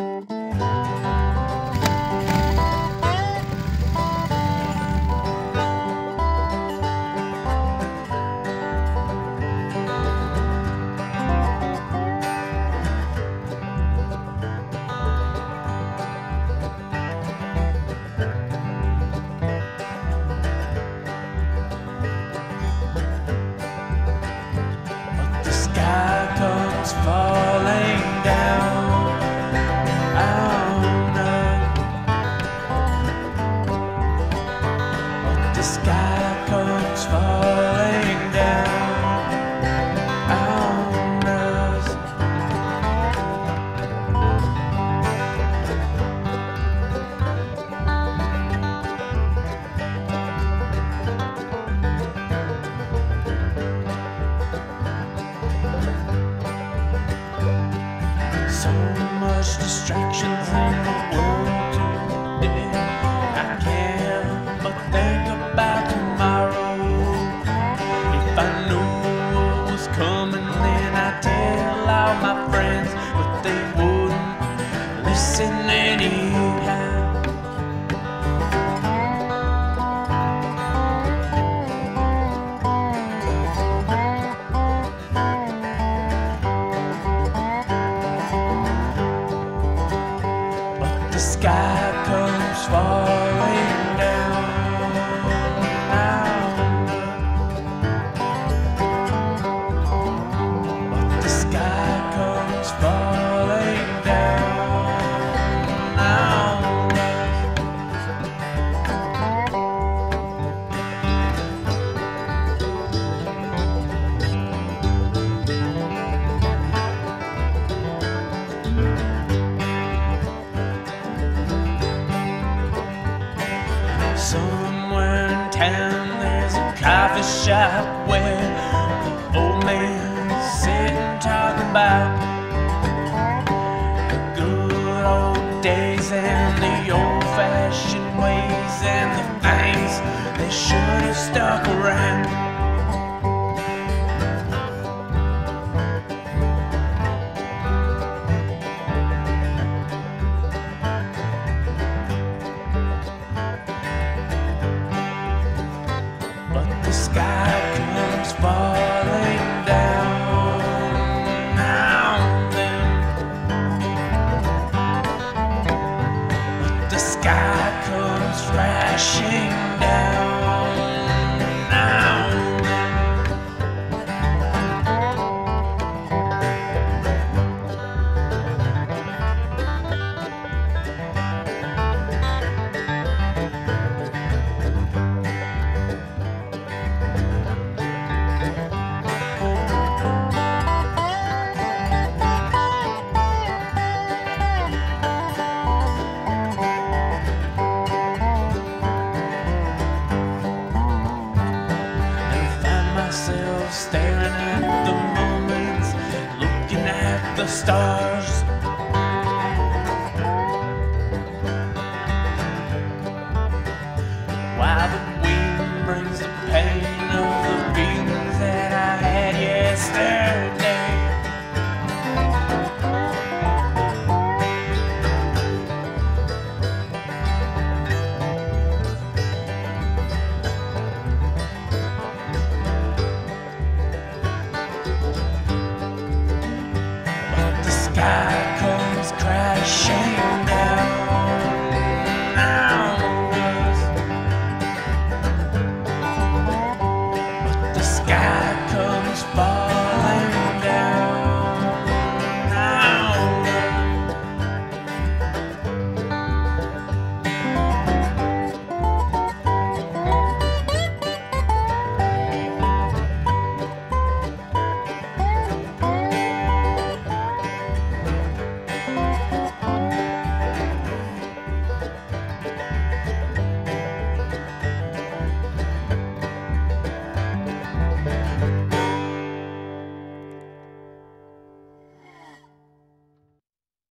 The sky comes falling down The sky sky comes falling down. Somewhere in town there's a coffee shop where the old man's sitting talking about the good old days and the old fashioned ways and the things they should have stuck around. Crashing down staring at the moments, looking at the stars. Sky comes falling.